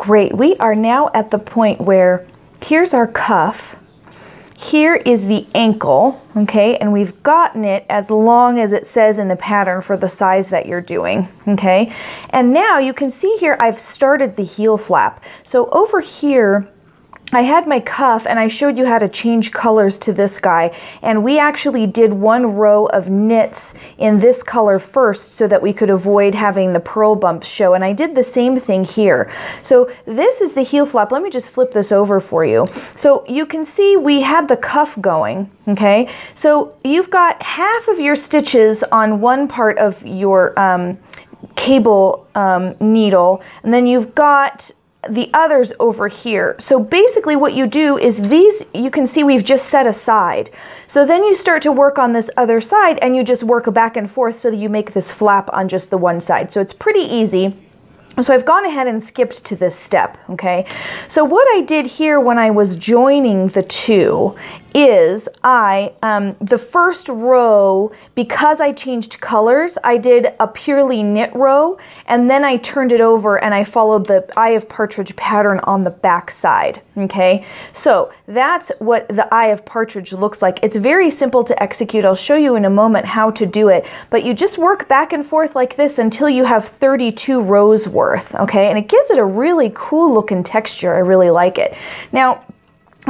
Great, we are now at the point where here's our cuff, here is the ankle, okay, and we've gotten it as long as it says in the pattern for the size that you're doing, okay? And now you can see here I've started the heel flap. So over here, I had my cuff and I showed you how to change colors to this guy and we actually did one row of knits in this color first so that we could avoid having the purl bumps show and I did the same thing here. So this is the heel flap. Let me just flip this over for you. So you can see we had the cuff going, okay? So you've got half of your stitches on one part of your um, cable um, needle and then you've got the others over here. So basically what you do is these, you can see we've just set aside. So then you start to work on this other side and you just work back and forth so that you make this flap on just the one side. So it's pretty easy. So I've gone ahead and skipped to this step, okay? So what I did here when I was joining the two is I, um, the first row, because I changed colors, I did a purely knit row, and then I turned it over and I followed the Eye of Partridge pattern on the back side, okay? So that's what the Eye of Partridge looks like. It's very simple to execute. I'll show you in a moment how to do it, but you just work back and forth like this until you have 32 rows worth, okay? And it gives it a really cool looking texture. I really like it. Now,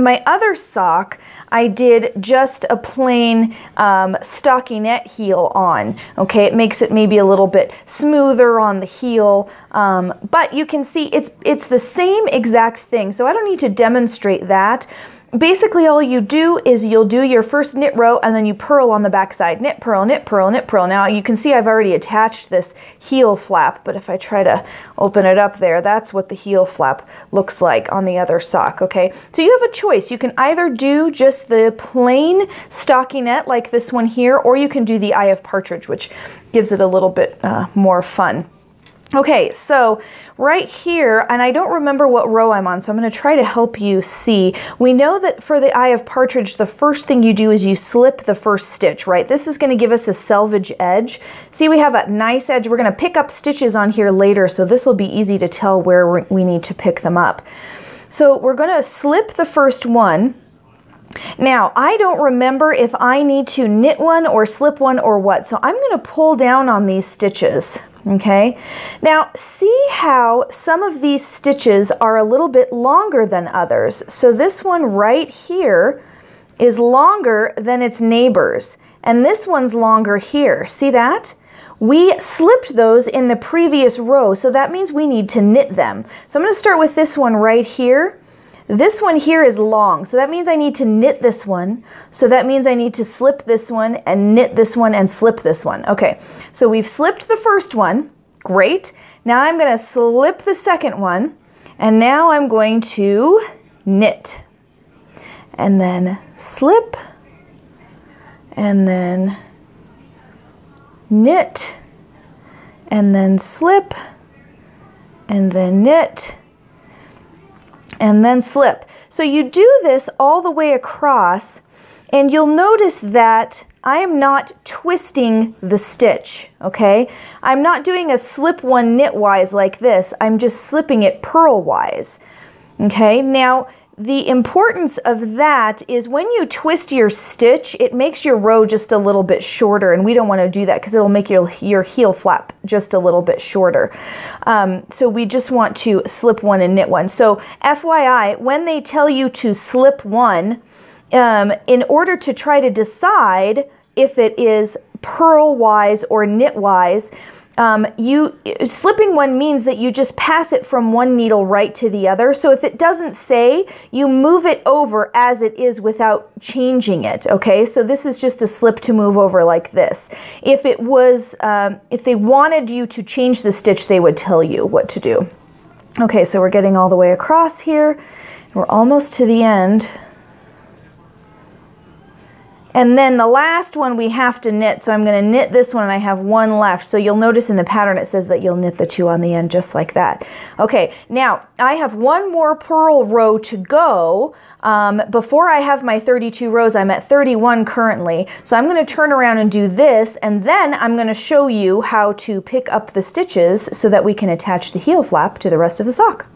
my other sock, I did just a plain um, stockinette heel on. Okay, it makes it maybe a little bit smoother on the heel, um, but you can see it's, it's the same exact thing. So I don't need to demonstrate that basically all you do is you'll do your first knit row and then you purl on the back side. Knit, purl, knit, purl, knit, purl. Now you can see I've already attached this heel flap, but if I try to open it up there, that's what the heel flap looks like on the other sock, okay? So you have a choice. You can either do just the plain stockinette like this one here, or you can do the Eye of Partridge, which gives it a little bit uh, more fun. Okay, so right here, and I don't remember what row I'm on, so I'm going to try to help you see. We know that for the Eye of Partridge, the first thing you do is you slip the first stitch, right? This is going to give us a selvage edge. See, we have a nice edge. We're going to pick up stitches on here later, so this will be easy to tell where we need to pick them up. So we're going to slip the first one. Now, I don't remember if I need to knit one or slip one or what, so I'm going to pull down on these stitches. Okay, now see how some of these stitches are a little bit longer than others. So this one right here is longer than its neighbors, and this one's longer here. See that? We slipped those in the previous row, so that means we need to knit them. So I'm going to start with this one right here. This one here is long, so that means I need to knit this one. So that means I need to slip this one and knit this one and slip this one. Okay, so we've slipped the first one. Great. Now I'm going to slip the second one, and now I'm going to knit. And then slip, and then knit, and then slip, and then knit, and then slip. So you do this all the way across and you'll notice that I am not twisting the stitch, okay? I'm not doing a slip one knitwise like this. I'm just slipping it purlwise, okay? Now, the importance of that is when you twist your stitch, it makes your row just a little bit shorter, and we don't want to do that because it'll make your, your heel flap just a little bit shorter. Um, so we just want to slip one and knit one. So FYI, when they tell you to slip one, um, in order to try to decide if it is purl-wise or knit-wise, um, you slipping one means that you just pass it from one needle right to the other. So if it doesn't say, you move it over as it is without changing it. Okay, so this is just a slip to move over like this. If it was, um, if they wanted you to change the stitch, they would tell you what to do. Okay, so we're getting all the way across here. We're almost to the end. And then the last one we have to knit, so I'm going to knit this one and I have one left. So you'll notice in the pattern it says that you'll knit the two on the end just like that. Okay, now I have one more purl row to go. Um, before I have my 32 rows, I'm at 31 currently. So I'm going to turn around and do this and then I'm going to show you how to pick up the stitches so that we can attach the heel flap to the rest of the sock.